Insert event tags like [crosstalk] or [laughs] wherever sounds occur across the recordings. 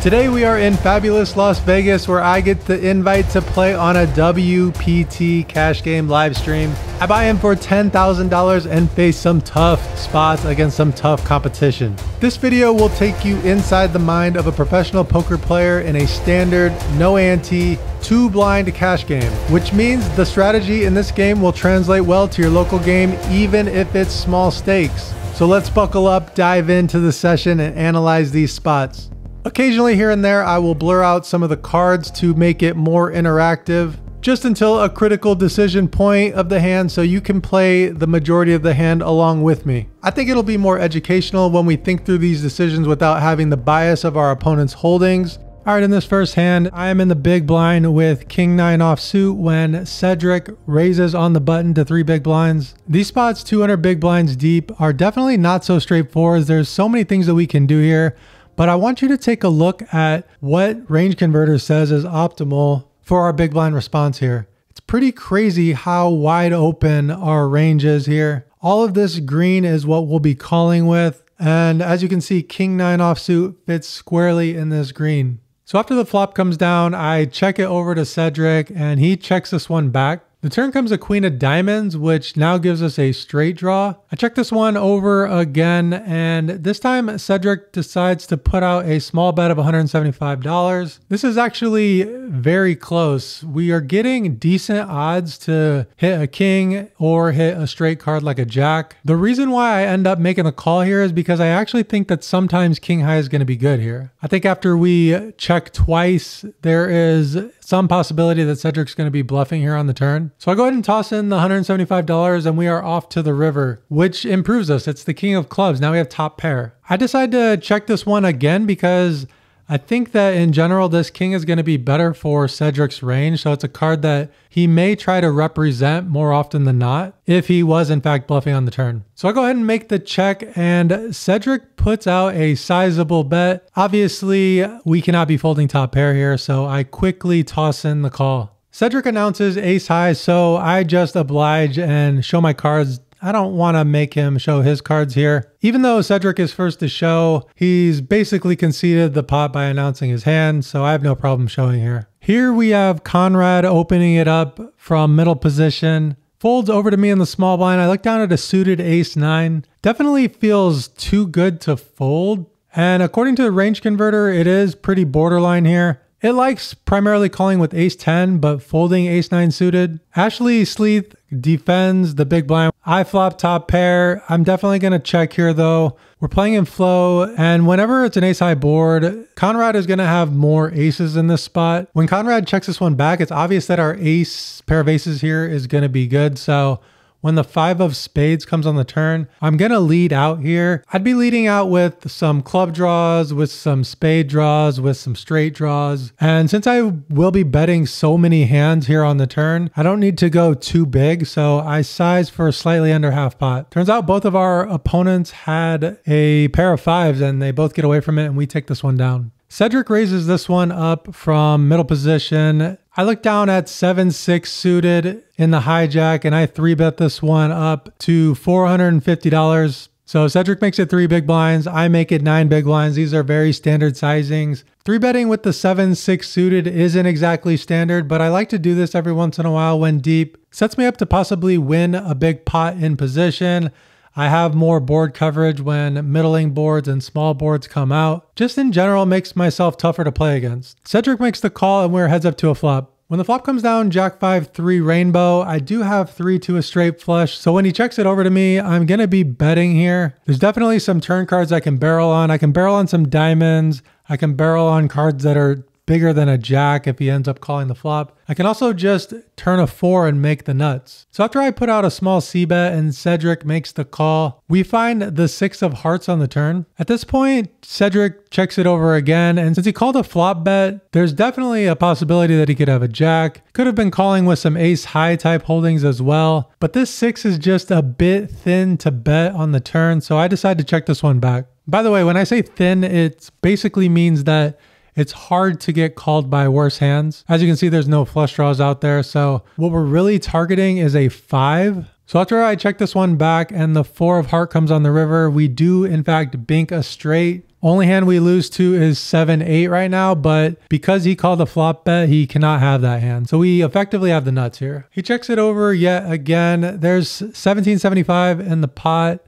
Today we are in fabulous Las Vegas where I get the invite to play on a WPT cash game live stream. I buy in for $10,000 and face some tough spots against some tough competition. This video will take you inside the mind of a professional poker player in a standard, no ante, two blind cash game, which means the strategy in this game will translate well to your local game even if it's small stakes. So let's buckle up, dive into the session and analyze these spots. Occasionally here and there, I will blur out some of the cards to make it more interactive, just until a critical decision point of the hand so you can play the majority of the hand along with me. I think it'll be more educational when we think through these decisions without having the bias of our opponent's holdings. All right, in this first hand, I am in the big blind with King 9 offsuit when Cedric raises on the button to three big blinds. These spots 200 big blinds deep are definitely not so straightforward. There's so many things that we can do here. But I want you to take a look at what Range Converter says is optimal for our big blind response here. It's pretty crazy how wide open our range is here. All of this green is what we'll be calling with. And as you can see, King 9 offsuit fits squarely in this green. So after the flop comes down, I check it over to Cedric and he checks this one back. The turn comes a queen of diamonds, which now gives us a straight draw. I check this one over again, and this time Cedric decides to put out a small bet of $175. This is actually very close. We are getting decent odds to hit a king or hit a straight card like a jack. The reason why I end up making the call here is because I actually think that sometimes king high is going to be good here. I think after we check twice, there is some possibility that Cedric's going to be bluffing here on the turn. So I go ahead and toss in the $175 and we are off to the river, which improves us. It's the king of clubs. Now we have top pair. I decide to check this one again because I think that in general, this king is going to be better for Cedric's range. So it's a card that he may try to represent more often than not if he was in fact bluffing on the turn. So I go ahead and make the check and Cedric puts out a sizable bet. Obviously, we cannot be folding top pair here. So I quickly toss in the call. Cedric announces ace high, so I just oblige and show my cards I don't want to make him show his cards here. Even though Cedric is first to show, he's basically conceded the pot by announcing his hand, so I have no problem showing here. Here we have Conrad opening it up from middle position. Folds over to me in the small blind. I look down at a suited ace nine. Definitely feels too good to fold. And according to the range converter, it is pretty borderline here. It likes primarily calling with ace 10, but folding ace 9 suited. Ashley Sleeth defends the big blind. I flop top pair. I'm definitely going to check here though. We're playing in flow, and whenever it's an ace high board, Conrad is going to have more aces in this spot. When Conrad checks this one back, it's obvious that our ace pair of aces here is going to be good. So when the five of spades comes on the turn, I'm going to lead out here. I'd be leading out with some club draws, with some spade draws, with some straight draws. And since I will be betting so many hands here on the turn, I don't need to go too big. So I size for slightly under half pot. Turns out both of our opponents had a pair of fives and they both get away from it and we take this one down. Cedric raises this one up from middle position. I look down at 7-6 suited in the hijack and I 3-bet this one up to $450. So Cedric makes it three big blinds. I make it nine big blinds. These are very standard sizings. Three betting with the 7-6 suited isn't exactly standard, but I like to do this every once in a while when deep. Sets me up to possibly win a big pot in position. I have more board coverage when middling boards and small boards come out. Just in general makes myself tougher to play against. Cedric makes the call and we're heads up to a flop. When the flop comes down, Jack 5, 3 rainbow, I do have 3 to a straight flush. So when he checks it over to me, I'm going to be betting here. There's definitely some turn cards I can barrel on. I can barrel on some diamonds. I can barrel on cards that are bigger than a jack if he ends up calling the flop. I can also just turn a four and make the nuts. So after I put out a small C bet and Cedric makes the call, we find the six of hearts on the turn. At this point, Cedric checks it over again. And since he called a flop bet, there's definitely a possibility that he could have a jack. Could have been calling with some ace high type holdings as well. But this six is just a bit thin to bet on the turn. So I decide to check this one back. By the way, when I say thin, it basically means that it's hard to get called by worse hands. As you can see, there's no flush draws out there. So what we're really targeting is a five. So after I check this one back and the four of heart comes on the river, we do in fact bink a straight. Only hand we lose to is 7 8 right now, but because he called the flop bet, he cannot have that hand. So we effectively have the nuts here. He checks it over yet again. There's 1775 in the pot.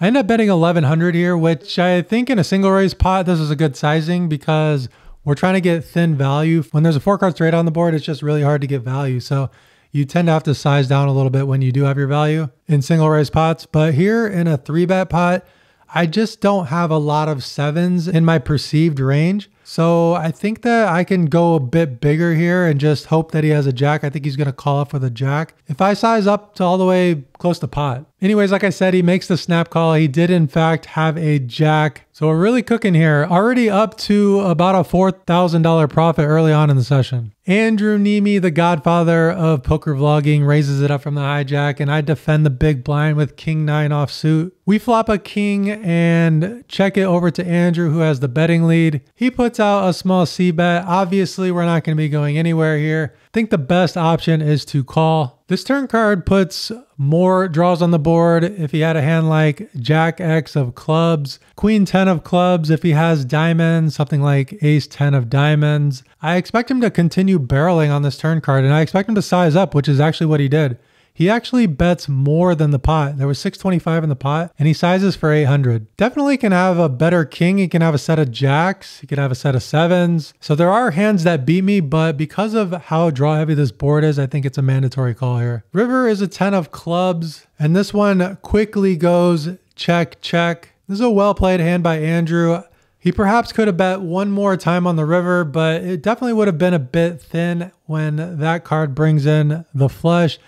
I end up betting 1100 here, which I think in a single raise pot, this is a good sizing because we're trying to get thin value. When there's a four card straight on the board, it's just really hard to get value. So you tend to have to size down a little bit when you do have your value in single raise pots. But here in a three bet pot, I just don't have a lot of sevens in my perceived range. So I think that I can go a bit bigger here and just hope that he has a jack. I think he's going to call up with a jack. If I size up to all the way close to pot. Anyways, like I said, he makes the snap call. He did in fact have a jack. So we're really cooking here. Already up to about a $4,000 profit early on in the session. Andrew Neeme, the godfather of poker vlogging, raises it up from the hijack and I defend the big blind with king nine offsuit. We flop a king and check it over to Andrew who has the betting lead. He puts out a small C bet. Obviously, we're not going to be going anywhere here. I think the best option is to call. This turn card puts more draws on the board if he had a hand like Jack X of clubs, Queen 10 of clubs if he has diamonds, something like Ace 10 of diamonds. I expect him to continue barreling on this turn card and I expect him to size up, which is actually what he did. He actually bets more than the pot. There was 625 in the pot and he sizes for 800. Definitely can have a better king. He can have a set of jacks. He can have a set of sevens. So there are hands that beat me, but because of how draw heavy this board is, I think it's a mandatory call here. River is a 10 of clubs and this one quickly goes check, check. This is a well played hand by Andrew. He perhaps could have bet one more time on the river, but it definitely would have been a bit thin when that card brings in the flush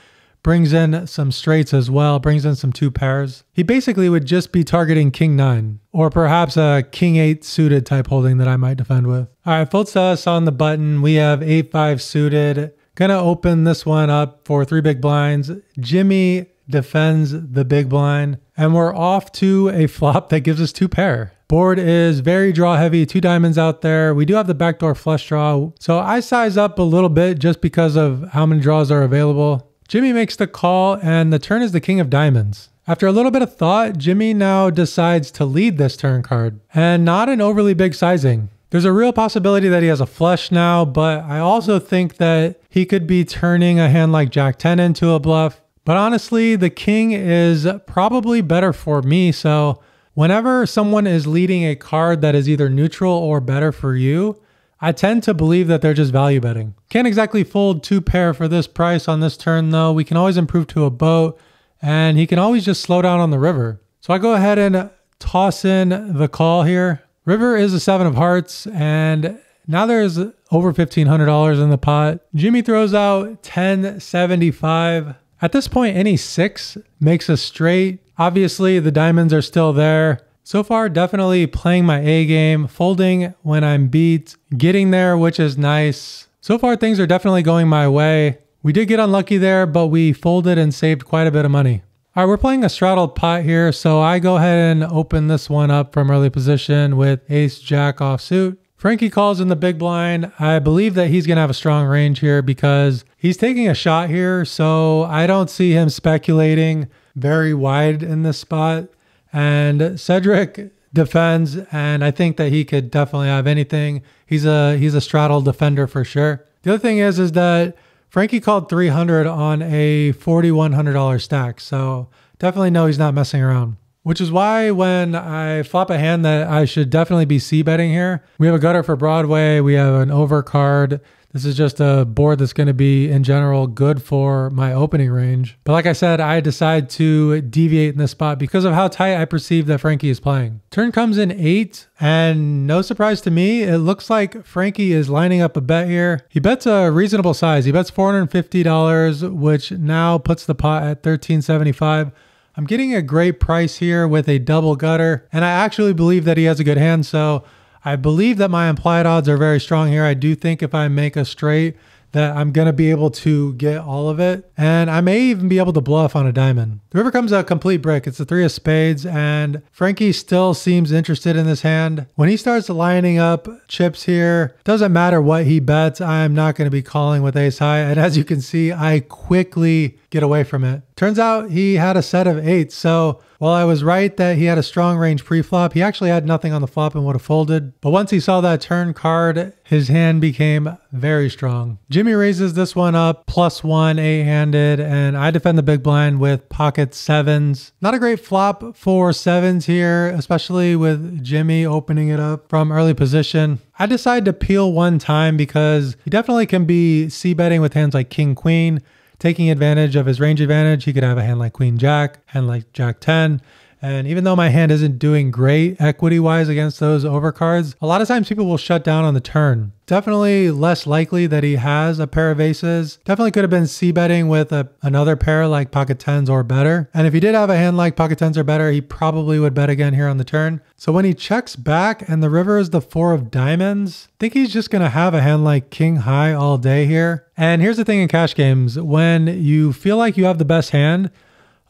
brings in some straights as well, brings in some two pairs. He basically would just be targeting king nine or perhaps a king eight suited type holding that I might defend with. All right, folds us on the button. We have eight five suited. Gonna open this one up for three big blinds. Jimmy defends the big blind, and we're off to a flop that gives us two pair. Board is very draw heavy, two diamonds out there. We do have the backdoor flush draw. So I size up a little bit just because of how many draws are available. Jimmy makes the call, and the turn is the king of diamonds. After a little bit of thought, Jimmy now decides to lead this turn card, and not an overly big sizing. There's a real possibility that he has a flush now, but I also think that he could be turning a hand like Jack 10 into a bluff. But honestly, the king is probably better for me, so whenever someone is leading a card that is either neutral or better for you, I tend to believe that they're just value betting. Can't exactly fold two pair for this price on this turn though. We can always improve to a boat and he can always just slow down on the river. So I go ahead and toss in the call here. River is a seven of hearts and now there's over $1,500 in the pot. Jimmy throws out 1075. At this point, any six makes a straight. Obviously, the diamonds are still there. So far, definitely playing my A game, folding when I'm beat, getting there, which is nice. So far, things are definitely going my way. We did get unlucky there, but we folded and saved quite a bit of money. All right, we're playing a straddled pot here, so I go ahead and open this one up from early position with ace jack offsuit. Frankie calls in the big blind. I believe that he's going to have a strong range here because he's taking a shot here, so I don't see him speculating very wide in this spot. And Cedric defends, and I think that he could definitely have anything. He's a he's a straddle defender for sure. The other thing is is that Frankie called 300 on a $4,100 stack, so definitely know he's not messing around. Which is why when I flop a hand that I should definitely be c betting here. We have a gutter for Broadway. We have an overcard. This is just a board that's going to be, in general, good for my opening range. But like I said, I decide to deviate in this spot because of how tight I perceive that Frankie is playing. Turn comes in eight, and no surprise to me, it looks like Frankie is lining up a bet here. He bets a reasonable size. He bets $450, which now puts the pot at 1375. I'm getting a great price here with a double gutter, and I actually believe that he has a good hand, so I believe that my implied odds are very strong here. I do think if I make a straight that I'm going to be able to get all of it. And I may even be able to bluff on a diamond. The river comes a complete brick. It's the three of spades and Frankie still seems interested in this hand. When he starts lining up chips here, doesn't matter what he bets, I'm not going to be calling with ace high. And as you can see, I quickly get away from it. Turns out he had a set of eights. So while I was right that he had a strong range pre-flop, he actually had nothing on the flop and would have folded. But once he saw that turn card, his hand became very strong. Jimmy raises this one up plus one eight-handed and I defend the big blind with pocket sevens. Not a great flop for sevens here, especially with Jimmy opening it up from early position. I decide to peel one time because he definitely can be c-betting with hands like king queen taking advantage of his range advantage. He could have a hand like Queen Jack, hand like Jack 10. And even though my hand isn't doing great equity wise against those overcards, a lot of times people will shut down on the turn. Definitely less likely that he has a pair of aces. Definitely could have been c betting with a, another pair like pocket tens or better. And if he did have a hand like pocket tens or better, he probably would bet again here on the turn. So when he checks back and the river is the four of diamonds, I think he's just going to have a hand like king high all day here. And here's the thing in cash games, when you feel like you have the best hand,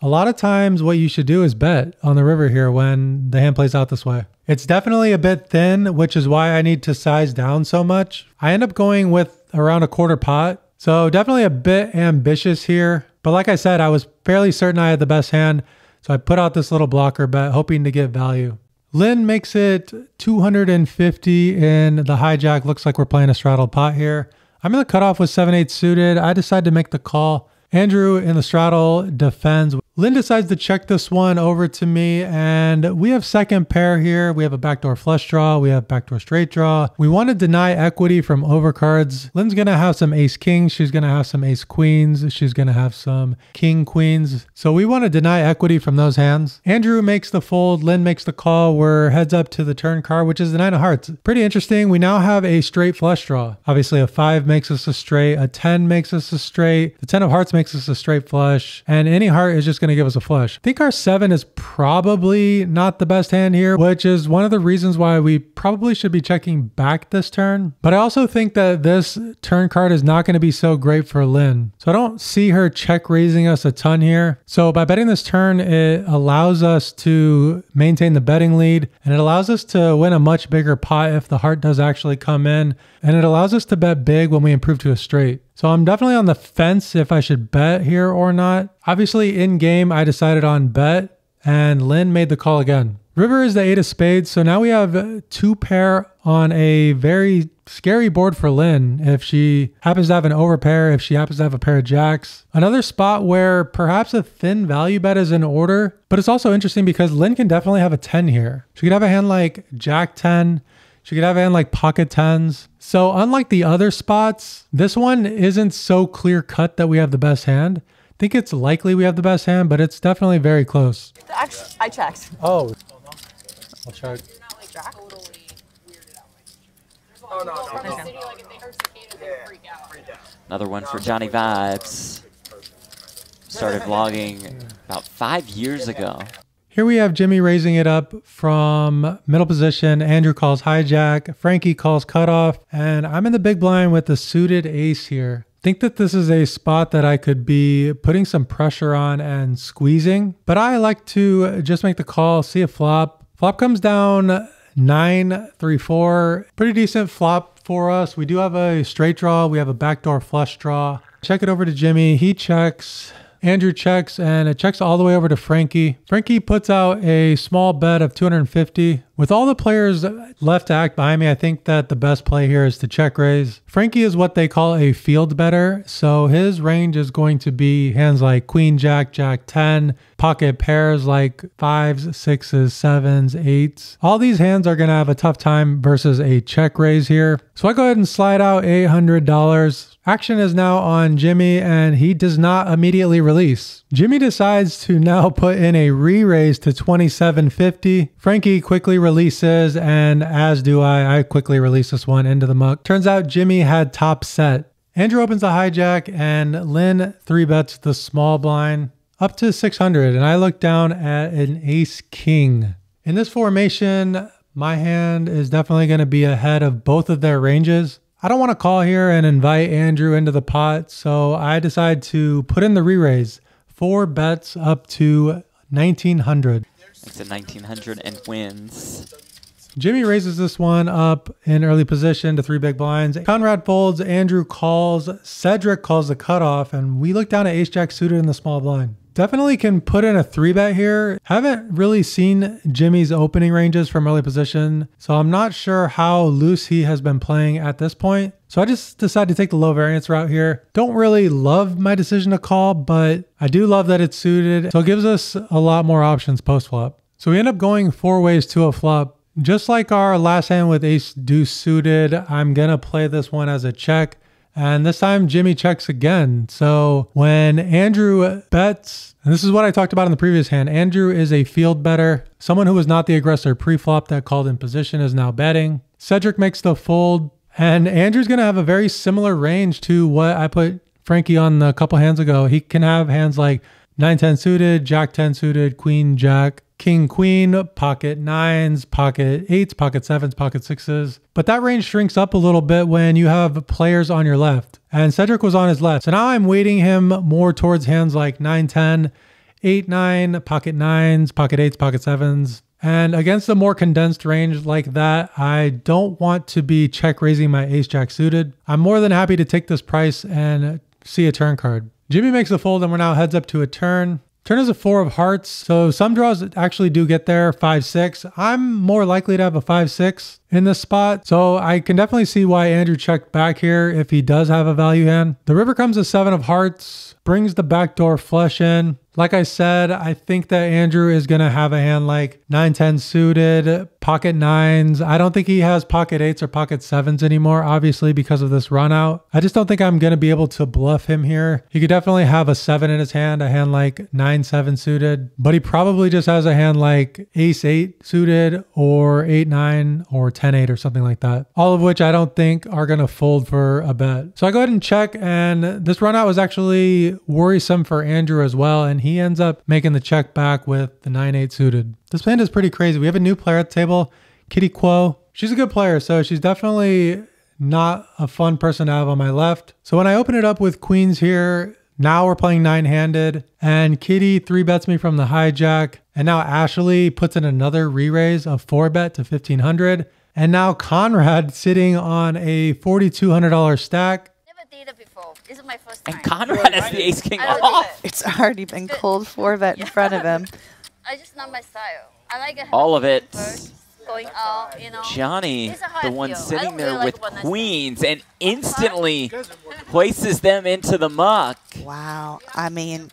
a lot of times what you should do is bet on the river here when the hand plays out this way. It's definitely a bit thin, which is why I need to size down so much. I end up going with around a quarter pot. So definitely a bit ambitious here. But like I said, I was fairly certain I had the best hand. So I put out this little blocker bet, hoping to get value. Lynn makes it 250 in the hijack. Looks like we're playing a straddle pot here. I'm in the cutoff with 7-8 suited. I decide to make the call. Andrew in the straddle defends. Lynn decides to check this one over to me and we have second pair here. We have a backdoor flush draw. We have backdoor straight draw. We want to deny equity from overcards. Lynn's going to have some ace kings. She's going to have some ace queens. She's going to have some king queens. So we want to deny equity from those hands. Andrew makes the fold. Lynn makes the call. We're heads up to the turn card, which is the nine of hearts. Pretty interesting. We now have a straight flush draw. Obviously a five makes us a straight. A 10 makes us a straight. The 10 of hearts makes us a straight flush. And any heart is just going to give us a flush. I think our seven is probably not the best hand here, which is one of the reasons why we probably should be checking back this turn. But I also think that this turn card is not going to be so great for Lynn. So I don't see her check raising us a ton here. So by betting this turn, it allows us to maintain the betting lead and it allows us to win a much bigger pot if the heart does actually come in. And it allows us to bet big when we improve to a straight. So I'm definitely on the fence if I should bet here or not. Obviously in game, I decided on bet and Lynn made the call again. River is the eight of spades. So now we have two pair on a very scary board for Lynn if she happens to have an overpair, if she happens to have a pair of jacks. Another spot where perhaps a thin value bet is in order, but it's also interesting because Lynn can definitely have a 10 here. She could have a hand like jack 10, she could have in like pocket tens. So unlike the other spots, this one isn't so clear cut that we have the best hand. I think it's likely we have the best hand, but it's definitely very close. Actually, I checked. Oh, I'll check. Another one for Johnny Vibes. Started vlogging about five years ago. Here we have Jimmy raising it up from middle position. Andrew calls hijack. Frankie calls cutoff. And I'm in the big blind with the suited ace here. Think that this is a spot that I could be putting some pressure on and squeezing. But I like to just make the call, see a flop. Flop comes down nine, three, four. Pretty decent flop for us. We do have a straight draw. We have a backdoor flush draw. Check it over to Jimmy. He checks. Andrew checks and it checks all the way over to Frankie. Frankie puts out a small bet of 250. With all the players left to act behind me, I think that the best play here is to check raise. Frankie is what they call a field better, so his range is going to be hands like queen, jack, jack 10, pocket pairs like fives, sixes, sevens, eights. All these hands are going to have a tough time versus a check raise here. So I go ahead and slide out $800. Action is now on Jimmy and he does not immediately release. Jimmy decides to now put in a re-raise to 2750. Frankie quickly releases and as do I, I quickly release this one into the muck. Turns out Jimmy had top set. Andrew opens a hijack and Lynn three bets the small blind up to 600 and I look down at an ace king. In this formation, my hand is definitely going to be ahead of both of their ranges. I don't want to call here and invite Andrew into the pot, so I decide to put in the re-raise. Four bets up to 1900. Makes it 1900 and wins. Jimmy raises this one up in early position to three big blinds. Conrad folds, Andrew calls, Cedric calls the cutoff, and we look down at ace jack suited in the small blind. Definitely can put in a three bet here. Haven't really seen Jimmy's opening ranges from early position, so I'm not sure how loose he has been playing at this point. So I just decided to take the low variance route here. Don't really love my decision to call, but I do love that it's suited. So it gives us a lot more options post flop. So we end up going four ways to a flop. Just like our last hand with ace deuce suited, I'm gonna play this one as a check. And this time Jimmy checks again. So when Andrew bets, and this is what I talked about in the previous hand, Andrew is a field better. Someone who was not the aggressor pre-flop that called in position is now betting. Cedric makes the fold. And Andrew's going to have a very similar range to what I put Frankie on a couple hands ago. He can have hands like 9-10 suited, Jack 10 suited, Queen, Jack, king, queen, pocket nines, pocket eights, pocket sevens, pocket sixes. But that range shrinks up a little bit when you have players on your left. And Cedric was on his left. So now I'm weighting him more towards hands like 9, 10, 8, 9, pocket nines, pocket eights, pocket sevens. And against a more condensed range like that, I don't want to be check raising my ace jack suited. I'm more than happy to take this price and see a turn card. Jimmy makes a fold and we're now heads up to a turn. Turn is a four of hearts, so some draws actually do get there, five, six. I'm more likely to have a five, six in this spot. So I can definitely see why Andrew checked back here if he does have a value hand. The river comes a seven of hearts, brings the backdoor flush in. Like I said, I think that Andrew is going to have a hand like 9 10 suited, pocket nines. I don't think he has pocket eights or pocket sevens anymore, obviously, because of this run out. I just don't think I'm going to be able to bluff him here. He could definitely have a seven in his hand, a hand like 9 7 suited, but he probably just has a hand like ace 8 suited or 8 9 or 10 8 or something like that. All of which I don't think are going to fold for a bet. So I go ahead and check, and this run out was actually worrisome for Andrew as well. And he ends up making the check back with the 9-8 suited. This hand is pretty crazy. We have a new player at the table, Kitty Kuo. She's a good player, so she's definitely not a fun person to have on my left. So when I open it up with queens here, now we're playing nine-handed, and Kitty three bets me from the hijack, and now Ashley puts in another re-raise of four bet to 1500, and now Conrad sitting on a $4,200 stack did it before. This is my first time. And Conrad has the ace king off. It's already been cold four bet in front of him. [laughs] I just not my style. I like it. All of it. going out, you know. Johnny, the one sitting there really with like queens and instantly places them into the muck. Wow. I mean,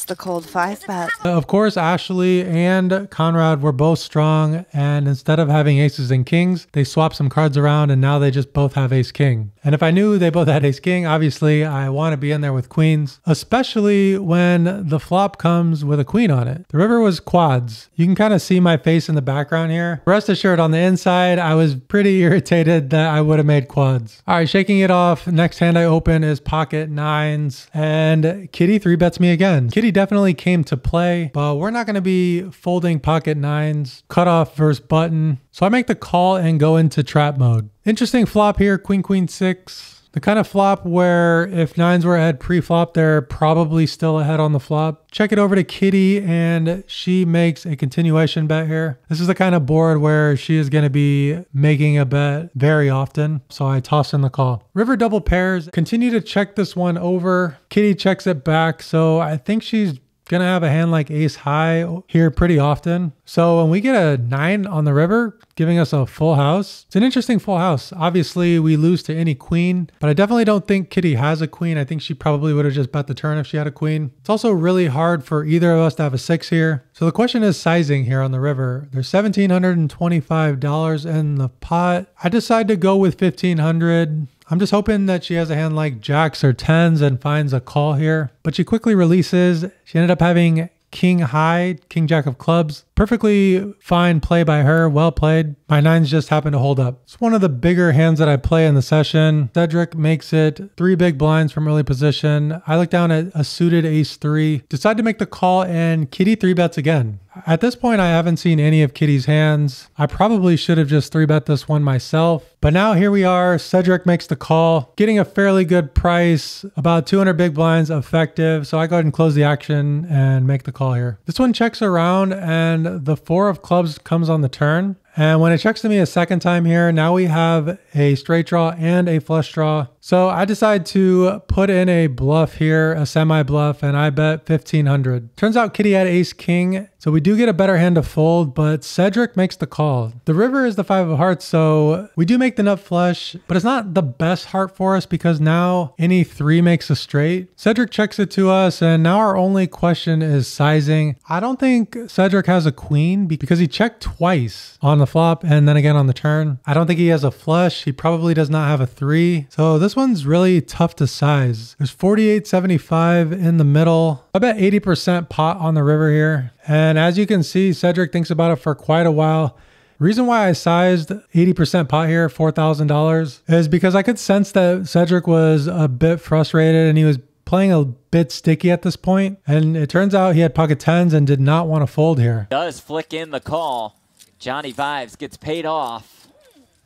it's the cold five bet. Uh, of course, Ashley and Conrad were both strong, and instead of having aces and kings, they swapped some cards around, and now they just both have ace king. And if I knew they both had ace king, obviously I want to be in there with queens, especially when the flop comes with a queen on it. The river was quads. You can kind of see my face in the background here. Rest assured, on the inside, I was pretty [laughs] irritated that I would have made quads. All right, shaking it off. Next hand I open is pocket nines, and Kitty three bets me again. Kitty definitely came to play, but we're not going to be folding pocket nines, cutoff versus button. So I make the call and go into trap mode. Interesting flop here, queen, queen, six. The kind of flop where if nines were ahead pre-flop, they're probably still ahead on the flop. Check it over to Kitty and she makes a continuation bet here. This is the kind of board where she is going to be making a bet very often. So I toss in the call. River double pairs. Continue to check this one over. Kitty checks it back. So I think she's going to have a hand like ace high here pretty often. So when we get a nine on the river, giving us a full house, it's an interesting full house. Obviously, we lose to any queen, but I definitely don't think Kitty has a queen. I think she probably would have just bet the turn if she had a queen. It's also really hard for either of us to have a six here. So the question is sizing here on the river. There's $1,725 in the pot. I decide to go with 1500 I'm just hoping that she has a hand like jacks or tens and finds a call here. But she quickly releases. She ended up having king high, king jack of clubs. Perfectly fine play by her, well played. My nines just happen to hold up. It's one of the bigger hands that I play in the session. Cedric makes it three big blinds from early position. I look down at a suited ace three, decide to make the call and kitty three bets again. At this point, I haven't seen any of Kitty's hands. I probably should have just three bet this one myself. But now here we are. Cedric makes the call, getting a fairly good price, about 200 big blinds effective. So I go ahead and close the action and make the call here. This one checks around and the four of clubs comes on the turn. And when it checks to me a second time here, now we have a straight draw and a flush draw. So I decide to put in a bluff here, a semi bluff, and I bet 1500. Turns out Kitty had ace king, so we do get a better hand to fold, but Cedric makes the call. The river is the five of hearts, so we do make the nut flush, but it's not the best heart for us because now any three makes a straight. Cedric checks it to us, and now our only question is sizing. I don't think Cedric has a queen because he checked twice on the flop and then again on the turn. I don't think he has a flush. He probably does not have a three. So this one's really tough to size. There's 48.75 in the middle. I bet 80% pot on the river here. And as you can see, Cedric thinks about it for quite a while. Reason why I sized 80% pot here, $4,000, is because I could sense that Cedric was a bit frustrated and he was playing a bit sticky at this point. And it turns out he had pocket tens and did not want to fold here. Does flick in the call. Johnny Vibes gets paid off.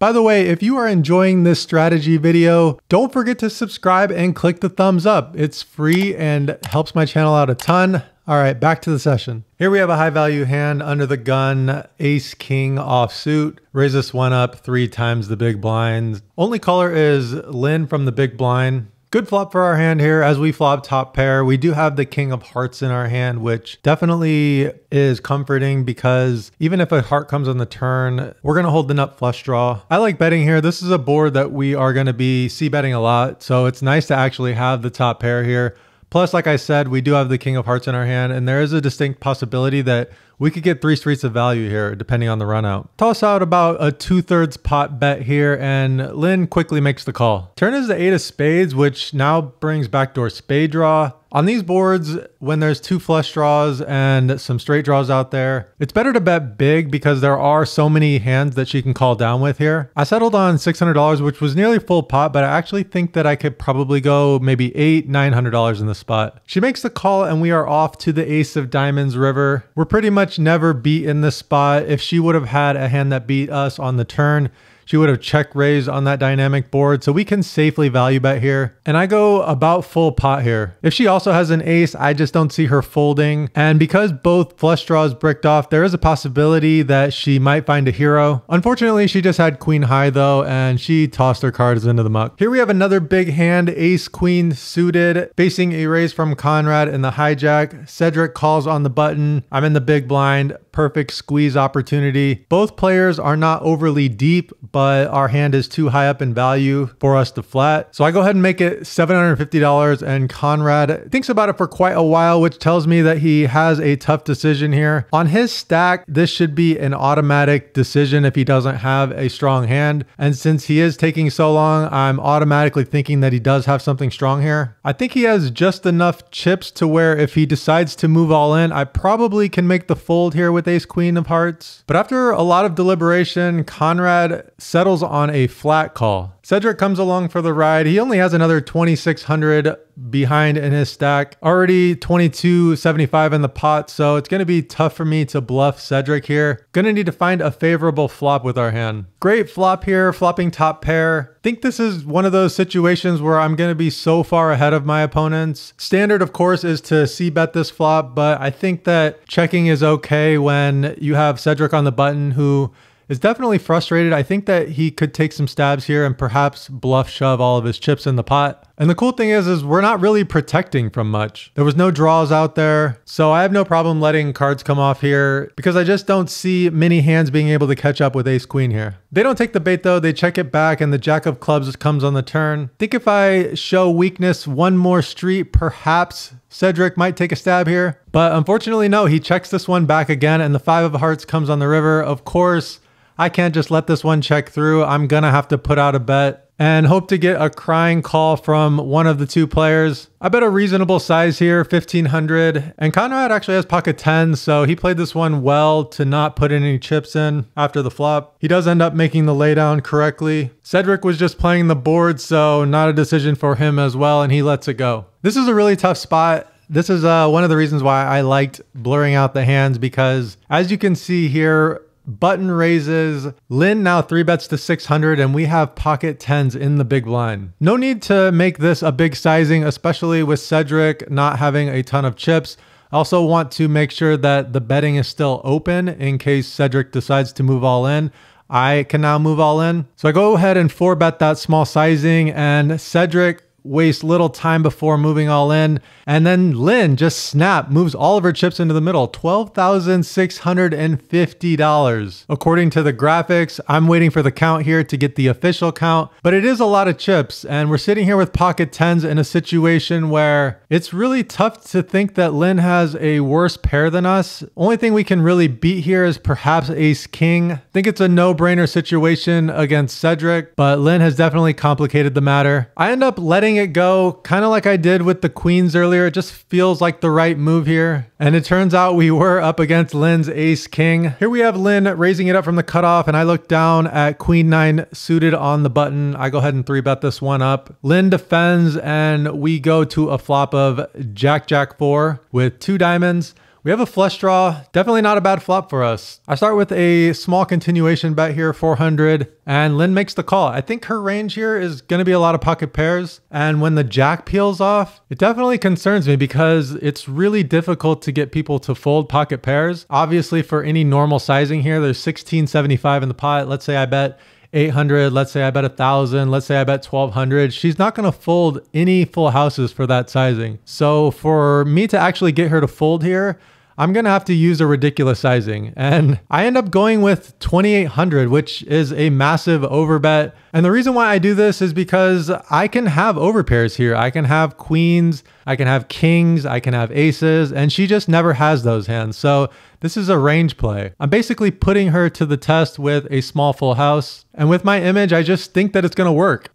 By the way, if you are enjoying this strategy video, don't forget to subscribe and click the thumbs up. It's free and helps my channel out a ton. All right, back to the session. Here we have a high value hand under the gun, ace king offsuit. Raise this one up three times the big blinds. Only caller is Lynn from the big blind. Good flop for our hand here as we flop top pair. We do have the king of hearts in our hand, which definitely is comforting because even if a heart comes on the turn, we're going to hold the nut flush draw. I like betting here. This is a board that we are going to be c betting a lot. So it's nice to actually have the top pair here. Plus, like I said, we do have the king of hearts in our hand and there is a distinct possibility that we could get three streets of value here, depending on the run out. Toss out about a two thirds pot bet here, and Lynn quickly makes the call. Turn is the eight of spades, which now brings backdoor spade draw. On these boards, when there's two flush draws and some straight draws out there, it's better to bet big because there are so many hands that she can call down with here. I settled on $600, which was nearly full pot, but I actually think that I could probably go maybe eight, $900 in the spot. She makes the call and we are off to the ace of diamonds river. We're pretty much never beat in this spot. If she would have had a hand that beat us on the turn, she would have check raised on that dynamic board, so we can safely value bet here. And I go about full pot here. If she also has an ace, I just don't see her folding. And because both flush draws bricked off, there is a possibility that she might find a hero. Unfortunately, she just had queen high though, and she tossed her cards into the muck. Here we have another big hand, ace queen suited, facing a raise from Conrad in the hijack. Cedric calls on the button. I'm in the big blind perfect squeeze opportunity. Both players are not overly deep, but our hand is too high up in value for us to flat. So I go ahead and make it $750 and Conrad thinks about it for quite a while, which tells me that he has a tough decision here. On his stack, this should be an automatic decision if he doesn't have a strong hand. And since he is taking so long, I'm automatically thinking that he does have something strong here. I think he has just enough chips to where if he decides to move all in, I probably can make the fold here with ace queen of hearts. But after a lot of deliberation, Conrad settles on a flat call. Cedric comes along for the ride. He only has another 2600 behind in his stack. Already 2275 in the pot, so it's going to be tough for me to bluff Cedric here. Going to need to find a favorable flop with our hand. Great flop here, flopping top pair. Think this is one of those situations where I'm going to be so far ahead of my opponents. Standard, of course, is to c-bet this flop, but I think that checking is okay when you have Cedric on the button who is definitely frustrated. I think that he could take some stabs here and perhaps bluff shove all of his chips in the pot. And the cool thing is, is we're not really protecting from much. There was no draws out there. So I have no problem letting cards come off here because I just don't see many hands being able to catch up with ace queen here. They don't take the bait though. They check it back and the jack of clubs comes on the turn. think if I show weakness one more street, perhaps Cedric might take a stab here. But unfortunately, no, he checks this one back again and the five of hearts comes on the river. Of course, I can't just let this one check through. I'm going to have to put out a bet and hope to get a crying call from one of the two players. I bet a reasonable size here, 1500. And Conrad actually has pocket 10, so he played this one well to not put any chips in after the flop. He does end up making the laydown correctly. Cedric was just playing the board, so not a decision for him as well, and he lets it go. This is a really tough spot. This is uh, one of the reasons why I liked blurring out the hands because as you can see here, Button raises. Lynn now three bets to 600, and we have pocket tens in the big blind. No need to make this a big sizing, especially with Cedric not having a ton of chips. I also want to make sure that the betting is still open in case Cedric decides to move all in. I can now move all in. So I go ahead and four bet that small sizing and Cedric waste little time before moving all in. And then Lynn just snap moves all of her chips into the middle, $12,650. According to the graphics, I'm waiting for the count here to get the official count, but it is a lot of chips. And we're sitting here with pocket tens in a situation where it's really tough to think that Lynn has a worse pair than us. Only thing we can really beat here is perhaps ace king. I think it's a no brainer situation against Cedric, but Lynn has definitely complicated the matter. I end up letting it go, kind of like I did with the queens earlier. It just feels like the right move here. And it turns out we were up against Lynn's ace king. Here we have Lynn raising it up from the cutoff, and I look down at queen nine suited on the button. I go ahead and three bet this one up. Lynn defends, and we go to a flop of jack jack four with two diamonds. We have a flush draw. Definitely not a bad flop for us. I start with a small continuation bet here, 400, and Lynn makes the call. I think her range here is going to be a lot of pocket pairs. And when the jack peels off, it definitely concerns me because it's really difficult to get people to fold pocket pairs. Obviously, for any normal sizing here, there's 1675 in the pot. Let's say I bet 800 let's say i bet thousand let's say i bet 1200 she's not going to fold any full houses for that sizing so for me to actually get her to fold here I'm going to have to use a ridiculous sizing. And I end up going with 2800, which is a massive overbet. And the reason why I do this is because I can have overpairs here. I can have queens, I can have kings, I can have aces, and she just never has those hands. So this is a range play. I'm basically putting her to the test with a small full house. And with my image, I just think that it's going to work.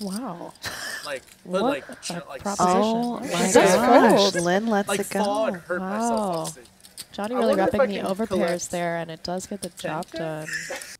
Wow. [laughs] Like, but What like, a like, proposition. Oh my does gosh. fold. Lynn lets like it go. fall hurt Wow. on. Johnny really wonder if the can over pairs there, and it does get the job done.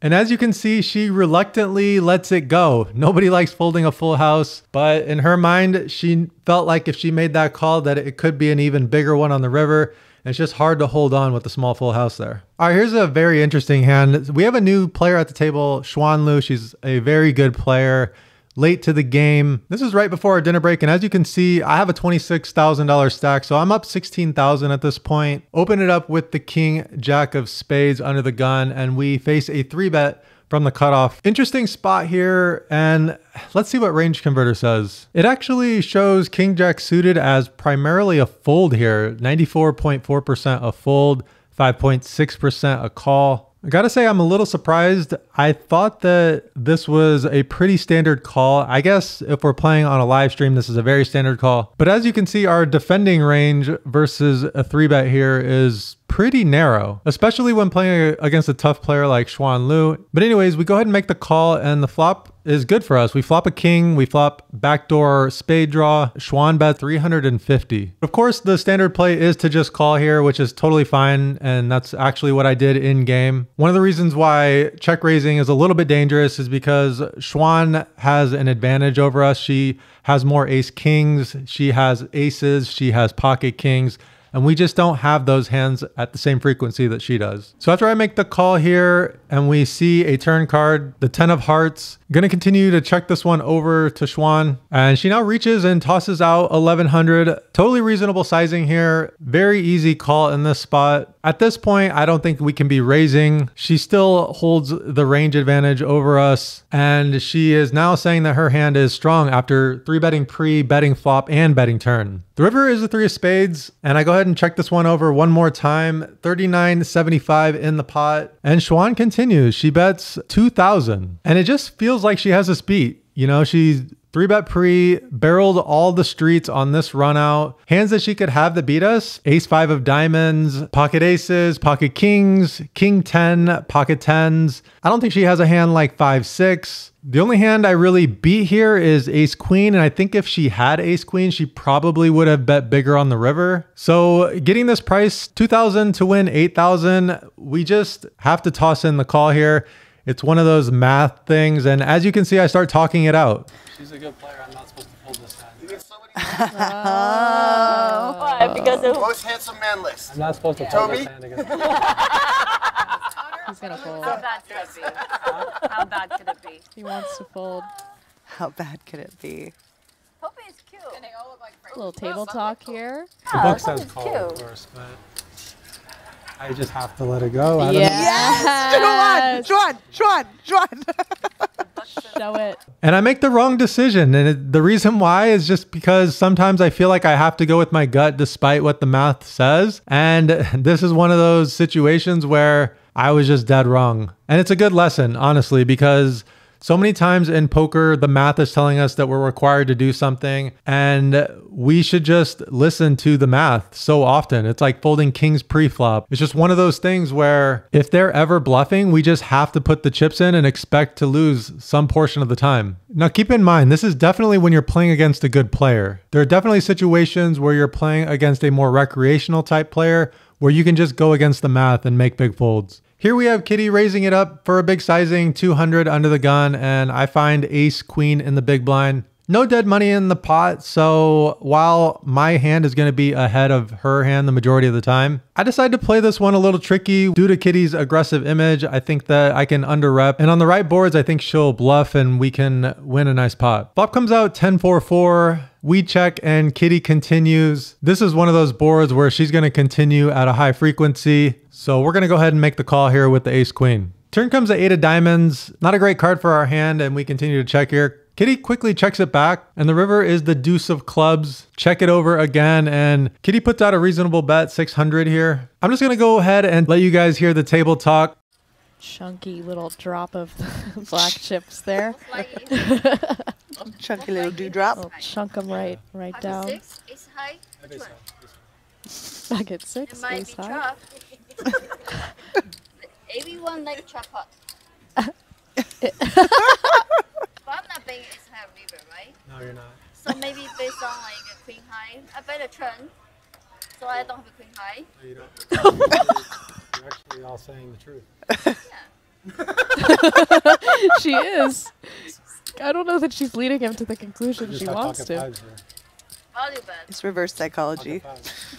And as you can see, she reluctantly lets it go. Nobody likes folding a full house, but in her mind, she felt like if she made that call that it could be an even bigger one on the river. And it's just hard to hold on with the small full house there. All right, here's a very interesting hand. We have a new player at the table, Xuan Liu. She's a very good player late to the game. This is right before our dinner break. And as you can see, I have a $26,000 stack. So I'm up 16,000 at this point. Open it up with the king, jack of spades under the gun. And we face a three bet from the cutoff. Interesting spot here. And let's see what range converter says. It actually shows king jack suited as primarily a fold here. 94.4% a fold, 5.6% a call. I gotta say, I'm a little surprised. I thought that this was a pretty standard call. I guess if we're playing on a live stream, this is a very standard call. But as you can see, our defending range versus a three bet here is pretty narrow, especially when playing against a tough player like Xuan Liu. But anyways, we go ahead and make the call and the flop is good for us. We flop a king, we flop backdoor spade draw, Xuan bet 350. Of course, the standard play is to just call here, which is totally fine. And that's actually what I did in game. One of the reasons why check raising is a little bit dangerous is because Xuan has an advantage over us. She has more ace kings, she has aces, she has pocket kings and we just don't have those hands at the same frequency that she does. So after I make the call here and we see a turn card, the 10 of hearts, gonna continue to check this one over to Xuan and she now reaches and tosses out 1100. Totally reasonable sizing here. Very easy call in this spot. At this point, I don't think we can be raising. She still holds the range advantage over us and she is now saying that her hand is strong after three betting pre, betting flop, and betting turn. The river is a three of spades, and I go ahead and check this one over one more time. 39.75 in the pot. And Xuan continues. She bets 2,000. And it just feels like she has us beat. You know, she's Three bet pre, barreled all the streets on this run out. Hands that she could have that beat us ace five of diamonds, pocket aces, pocket kings, king 10, pocket tens. I don't think she has a hand like five, six. The only hand I really beat here is ace queen. And I think if she had ace queen, she probably would have bet bigger on the river. So getting this price, 2000 to win 8000, we just have to toss in the call here. It's one of those math things. And as you can see, I start talking it out. She's a good player. I'm not supposed to hold this hand. [laughs] Oh. Why? Because of Most handsome man list. I'm not supposed to hold this hand against [laughs] He's gonna fold. how bad could it be? How bad could it be? He wants to fold. How bad could it be? Hoping it's cute. A little table talk here. The Oh, book that says is call, of course, but I just have to let it go. I don't know. Yes. Juan, Juan, Juan, Juan. Show it. And I make the wrong decision. And it, the reason why is just because sometimes I feel like I have to go with my gut despite what the math says. And [laughs] this is one of those situations where I was just dead wrong. And it's a good lesson, honestly, because so many times in poker, the math is telling us that we're required to do something, and we should just listen to the math so often. It's like folding kings pre-flop. It's just one of those things where if they're ever bluffing, we just have to put the chips in and expect to lose some portion of the time. Now, keep in mind, this is definitely when you're playing against a good player. There are definitely situations where you're playing against a more recreational type player where you can just go against the math and make big folds. Here we have Kitty raising it up for a big sizing 200 under the gun, and I find ace queen in the big blind. No dead money in the pot, so while my hand is going to be ahead of her hand the majority of the time, I decide to play this one a little tricky due to Kitty's aggressive image. I think that I can under rep, and on the right boards, I think she'll bluff and we can win a nice pot. Flop comes out 10 4 4. We check and Kitty continues. This is one of those boards where she's going to continue at a high frequency. So we're going to go ahead and make the call here with the ace queen. Turn comes the eight of diamonds. Not a great card for our hand, and we continue to check here. Kitty quickly checks it back, and the river is the deuce of clubs. Check it over again, and Kitty puts out a reasonable bet, 600 here. I'm just gonna go ahead and let you guys hear the table talk. Chunky little drop of [laughs] black chips there. [laughs] [laughs] Chunky little dewdrop. Little chunk them right, right down. Six is high. Back It six, might ace be high. Everyone like trap pot. But I'm not betting ace high river, right? No, you're not. So maybe based on like a queen high, I bet a turn. So I don't have a queen high. No, you don't. [laughs] you're actually all saying the truth. [laughs] she is. I don't know that she's leading him to the conclusion she wants to. It's reverse psychology.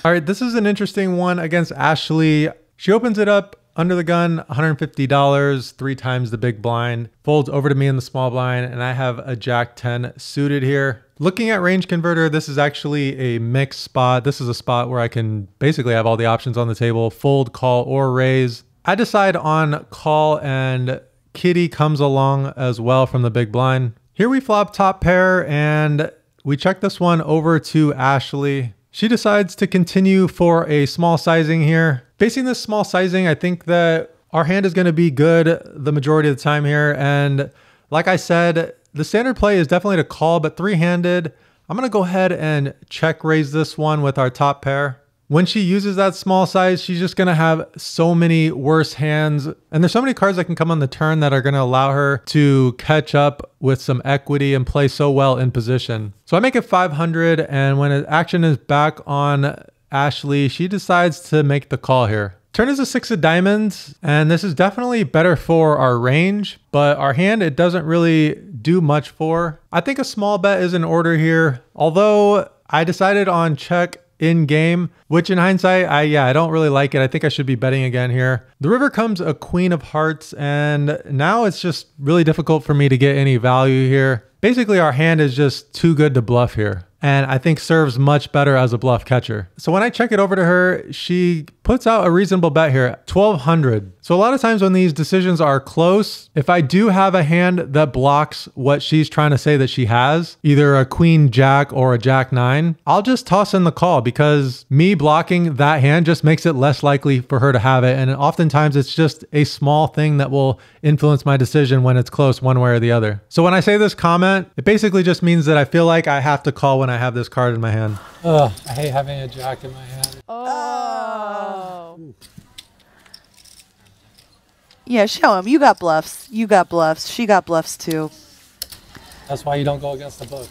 All right, this is an interesting one against Ashley. She opens it up under the gun, $150, three times the big blind, folds over to me in the small blind, and I have a Jack 10 suited here. Looking at range converter, this is actually a mixed spot. This is a spot where I can basically have all the options on the table, fold, call, or raise. I decide on call and Kitty comes along as well from the big blind. Here we flop top pair and we check this one over to Ashley. She decides to continue for a small sizing here. Facing this small sizing, I think that our hand is going to be good the majority of the time here. And like I said, the standard play is definitely to call, but three-handed, I'm going to go ahead and check raise this one with our top pair. When she uses that small size, she's just going to have so many worse hands. And there's so many cards that can come on the turn that are going to allow her to catch up with some equity and play so well in position. So I make it 500. And when action is back on Ashley, she decides to make the call here. Turn is a six of diamonds, and this is definitely better for our range, but our hand it doesn't really do much for. I think a small bet is in order here, although I decided on check in game, which in hindsight, I yeah, I don't really like it. I think I should be betting again here. The river comes a queen of hearts, and now it's just really difficult for me to get any value here. Basically, our hand is just too good to bluff here and I think serves much better as a bluff catcher. So when I check it over to her, she puts out a reasonable bet here, 1200. So a lot of times when these decisions are close, if I do have a hand that blocks what she's trying to say that she has, either a queen jack or a jack nine, I'll just toss in the call because me blocking that hand just makes it less likely for her to have it. And oftentimes it's just a small thing that will influence my decision when it's close one way or the other. So when I say this comment, it basically just means that I feel like I have to call when have this card in my hand. Ugh, I hate having a jack in my hand. Oh. Yeah, show him. You got bluffs. You got bluffs. She got bluffs too. That's why you don't go against the book.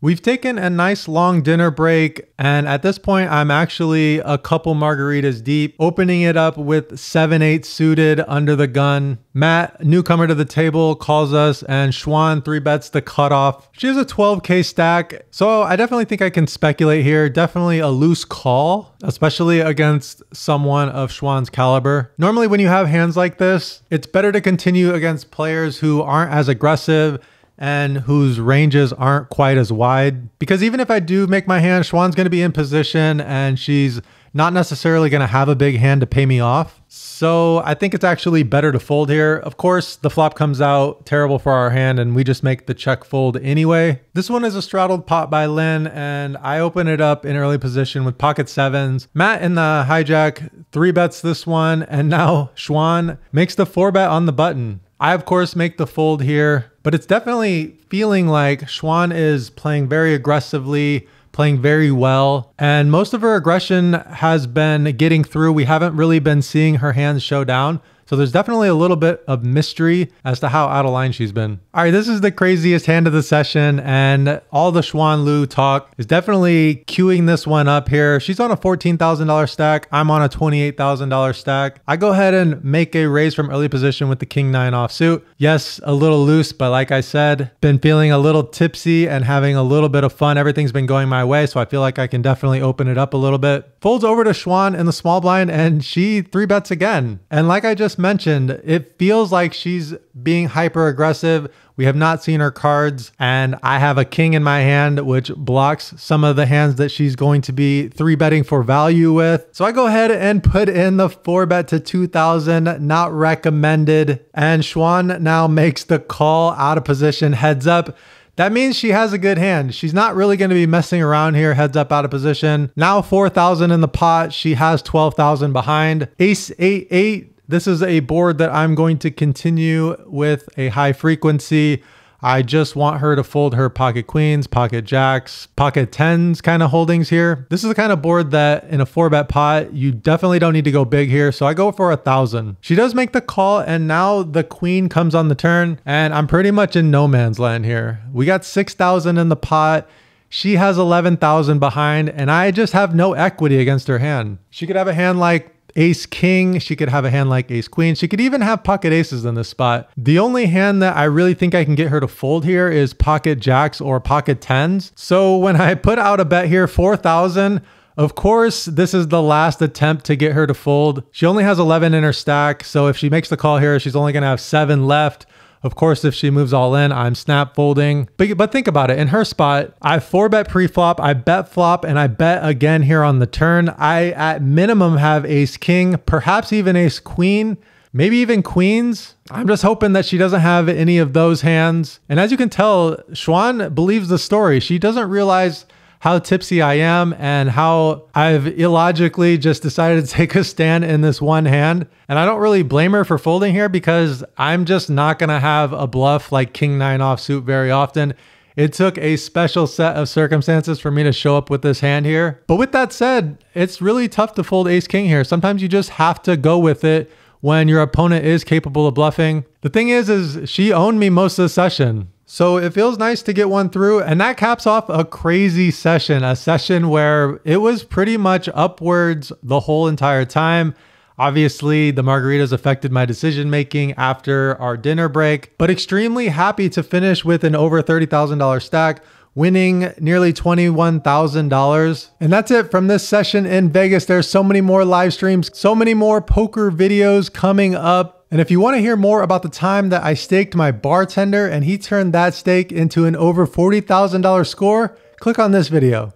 We've taken a nice long dinner break, and at this point, I'm actually a couple margaritas deep, opening it up with 7 8 suited under the gun. Matt, newcomer to the table, calls us, and Xuan three bets the cutoff. She has a 12K stack, so I definitely think I can speculate here. Definitely a loose call, especially against someone of Xuan's caliber. Normally, when you have hands like this, it's better to continue against players who aren't as aggressive and whose ranges aren't quite as wide. Because even if I do make my hand, Xuan's going to be in position and she's not necessarily going to have a big hand to pay me off. So I think it's actually better to fold here. Of course, the flop comes out terrible for our hand and we just make the check fold anyway. This one is a straddled pot by Lynn and I open it up in early position with pocket sevens. Matt in the hijack three bets this one and now Xuan makes the four bet on the button. I, of course, make the fold here, but it's definitely feeling like Xuan is playing very aggressively, playing very well. And most of her aggression has been getting through. We haven't really been seeing her hands show down. So there's definitely a little bit of mystery as to how out of line she's been. All right, this is the craziest hand of the session and all the Xuan Liu talk is definitely queuing this one up here. She's on a $14,000 stack. I'm on a $28,000 stack. I go ahead and make a raise from early position with the King 9 offsuit. Yes, a little loose, but like I said, been feeling a little tipsy and having a little bit of fun. Everything's been going my way, so I feel like I can definitely open it up a little bit. Folds over to Xuan in the small blind and she three bets again. And like I just mentioned, it feels like she's being hyper aggressive. We have not seen her cards, and I have a king in my hand, which blocks some of the hands that she's going to be three betting for value with. So I go ahead and put in the four bet to 2000, not recommended. And Xuan now makes the call out of position, heads up. That means she has a good hand. She's not really going to be messing around here, heads up out of position. Now 4,000 in the pot. She has 12,000 behind. Ace 8 8 this is a board that I'm going to continue with a high frequency. I just want her to fold her pocket queens, pocket jacks, pocket tens kind of holdings here. This is the kind of board that in a four bet pot, you definitely don't need to go big here. So I go for a thousand. She does make the call and now the queen comes on the turn and I'm pretty much in no man's land here. We got 6,000 in the pot. She has 11,000 behind and I just have no equity against her hand. She could have a hand like ace king. She could have a hand like ace queen. She could even have pocket aces in this spot. The only hand that I really think I can get her to fold here is pocket jacks or pocket tens. So when I put out a bet here, 4,000, of course, this is the last attempt to get her to fold. She only has 11 in her stack. So if she makes the call here, she's only going to have seven left. Of course, if she moves all in, I'm snap folding. But, but think about it. In her spot, I four bet pre-flop, I bet flop, and I bet again here on the turn. I at minimum have ace king, perhaps even ace queen maybe even queens. I'm just hoping that she doesn't have any of those hands. And as you can tell, Xuan believes the story. She doesn't realize how tipsy I am and how I've illogically just decided to [laughs] take a stand in this one hand. And I don't really blame her for folding here because I'm just not going to have a bluff like King 9 offsuit very often. It took a special set of circumstances for me to show up with this hand here. But with that said, it's really tough to fold ace king here. Sometimes you just have to go with it when your opponent is capable of bluffing. The thing is, is she owned me most of the session. So it feels nice to get one through. And that caps off a crazy session, a session where it was pretty much upwards the whole entire time. Obviously, the margaritas affected my decision making after our dinner break, but extremely happy to finish with an over $30,000 stack winning nearly $21,000. And that's it from this session in Vegas. There's so many more live streams, so many more poker videos coming up. And if you want to hear more about the time that I staked my bartender and he turned that stake into an over $40,000 score, click on this video.